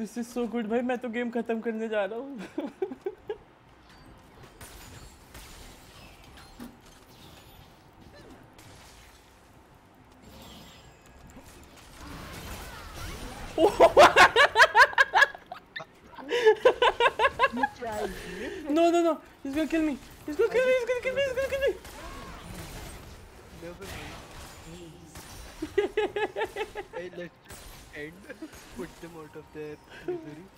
This is so good भाई मैं तो गेम खत्म करने जा रहा हूँ no, no, no. He's gonna kill me. He's gonna kill me. He's gonna kill me. He's gonna kill me. Never mind. hey, end. Put them out of their misery.